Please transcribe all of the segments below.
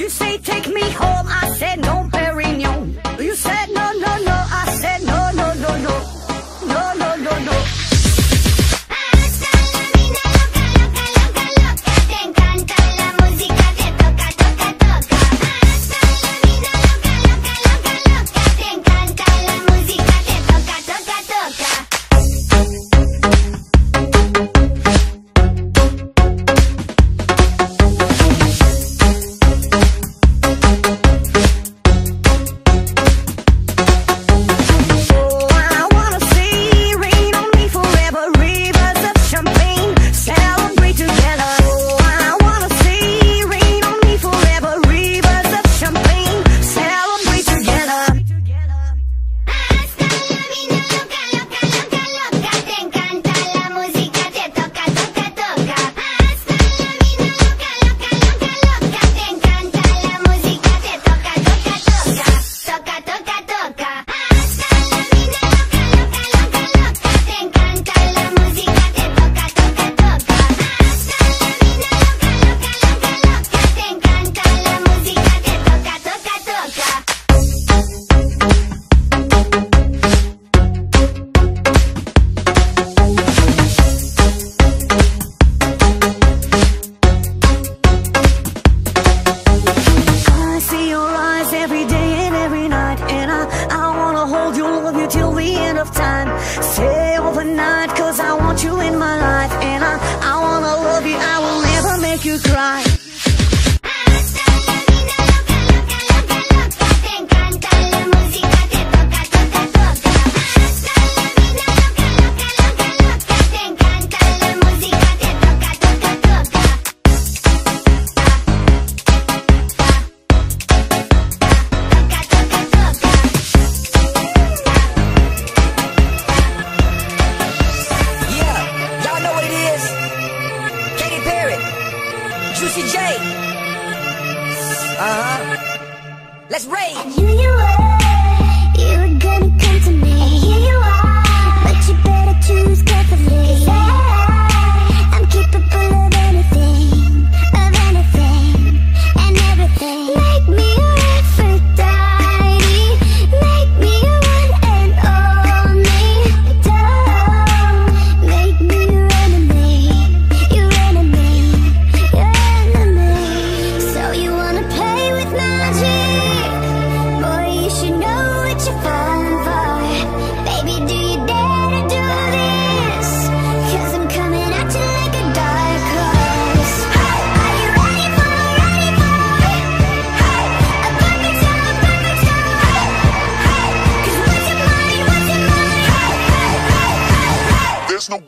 You say take me home, I said no.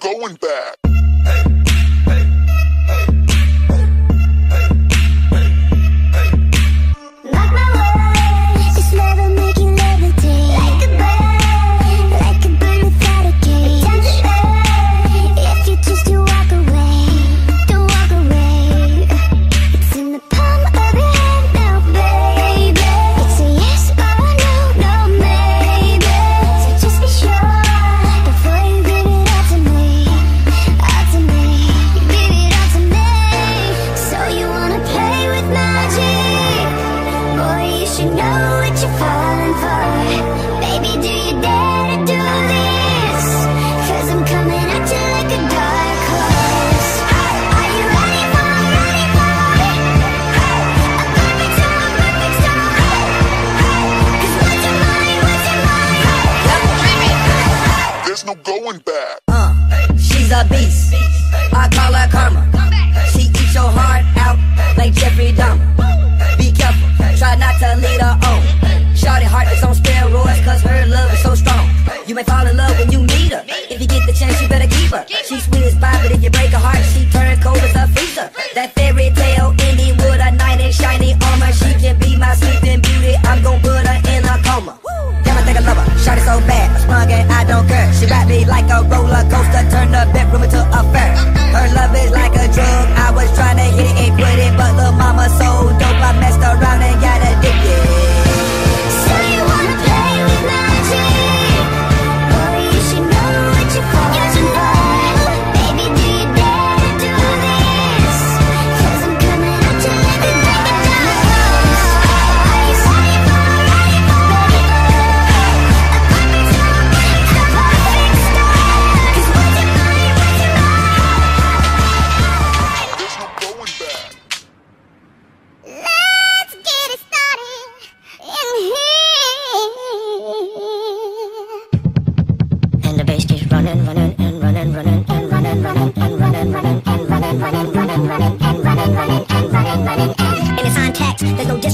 going back. a beast. I call her karma. She eats your heart out like Jeffrey Dahmer. Be careful, try not to lead her on. Shorty heart is on steroids, cause her love is so strong. You may fall in love.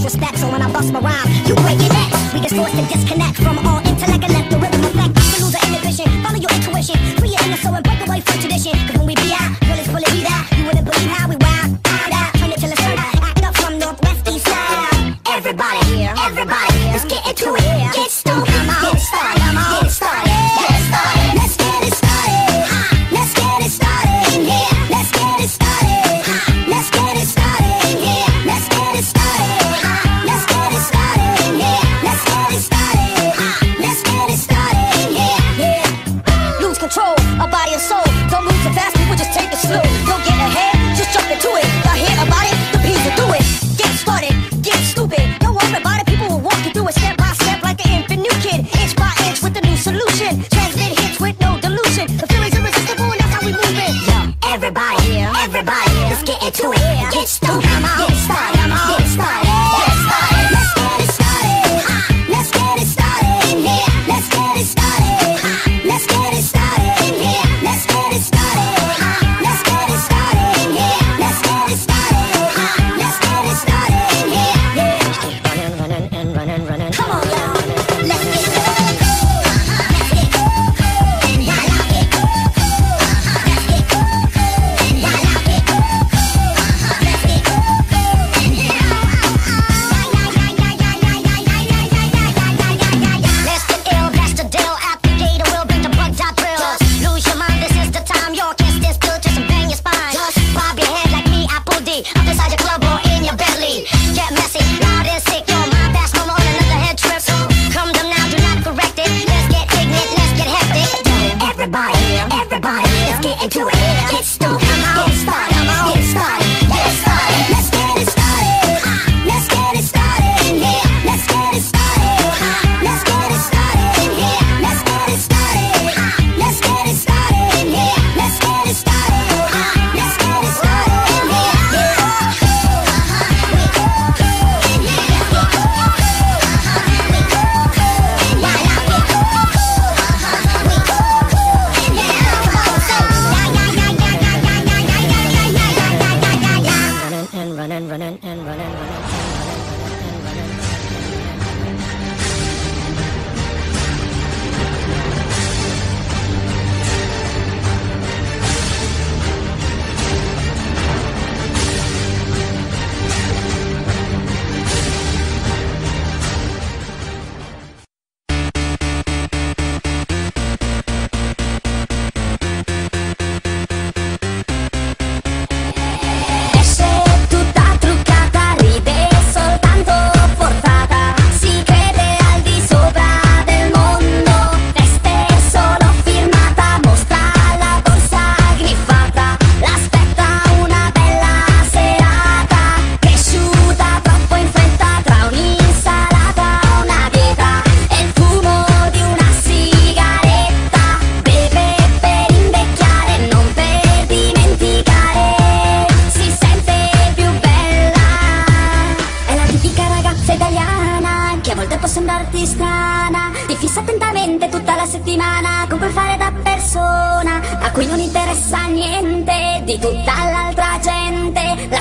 your stacks. So when I bust my rhyme, you break your neck. We get forced to disconnect from all intellect and let the rhythm affect. You lose the inhibition, follow your intuition, free your inner soul and break away from tradition. Cause when we be out, well, it's bullet, we. You wouldn't believe how we wild, find out. Turn it till it's turned out, act up from northwest, east side. Everybody, everybody, let's get into it. Get into it, it's stupid.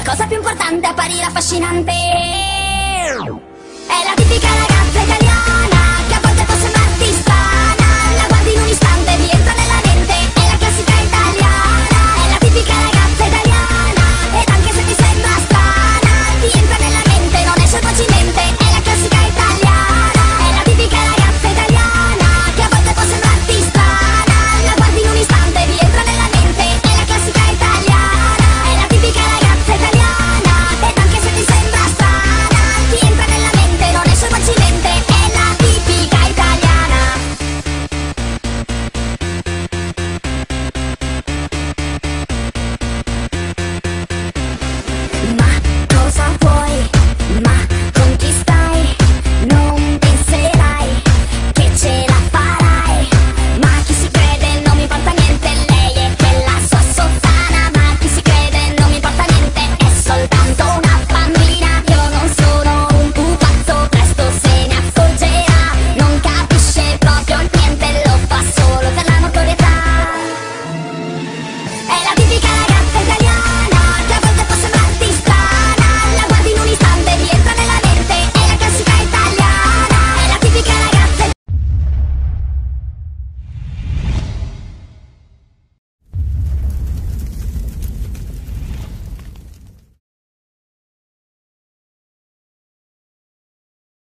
La cosa più importante è apparire affascinante. È la tipica ragazza.